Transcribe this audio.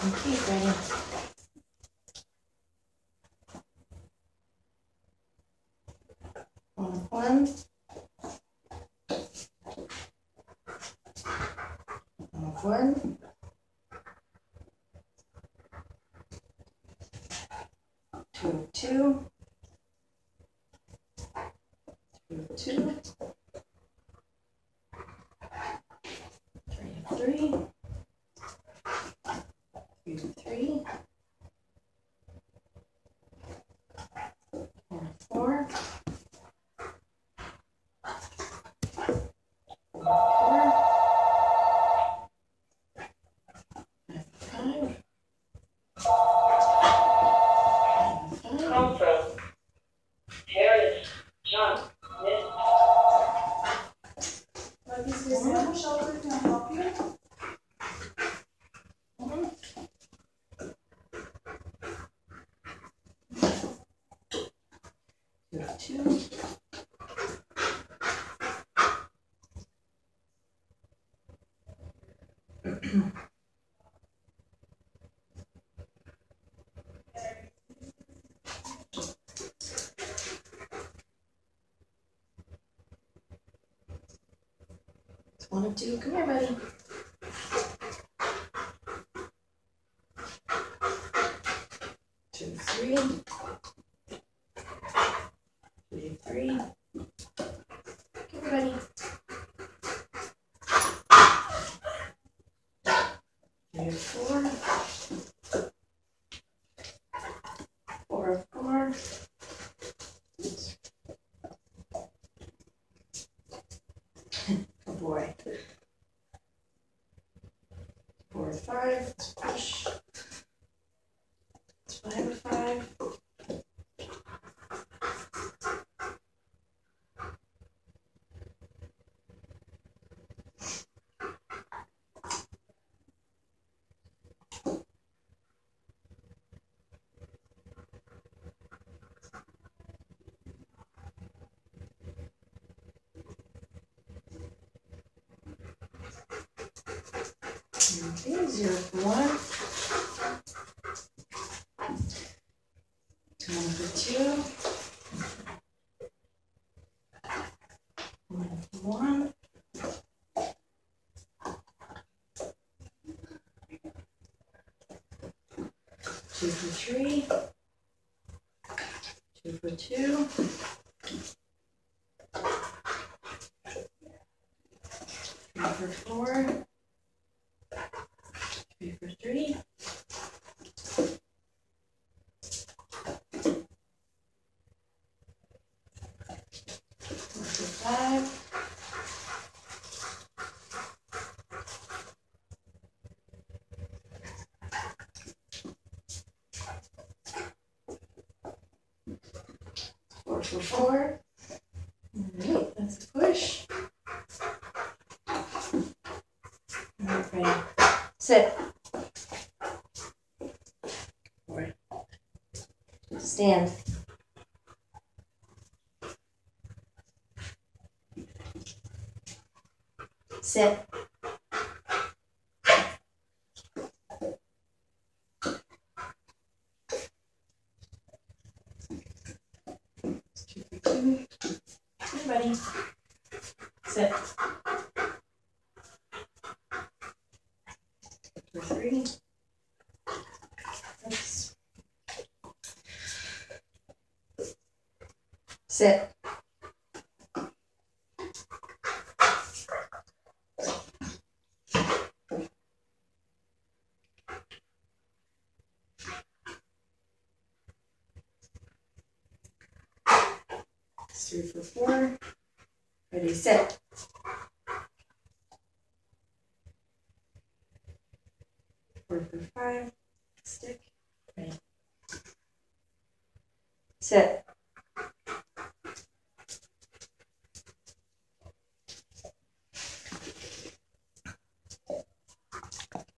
Keep ready. On one. On one. Two, two. Two, two. Three, three. Three, three. Four, four. Four, four. Five, five. Five, five. Come from Harris John Smith. But is this a shelter to help you? Two, two. It's one of two. Come here, buddy. Two. Three, three. Come here, buddy. Three, four. Four, four. Good boy. Four, five. Push. It's five, five. Okay, zero one. One for two. One for one. Two for three. Two for two. Three for four. Three five. Four for four. Alright, that's a push. Ready. Sit. Stand. Sit. Hey. Sit. Three. Sit. Three for four. Ready, sit. Four for five. Stick. Ready. Sit.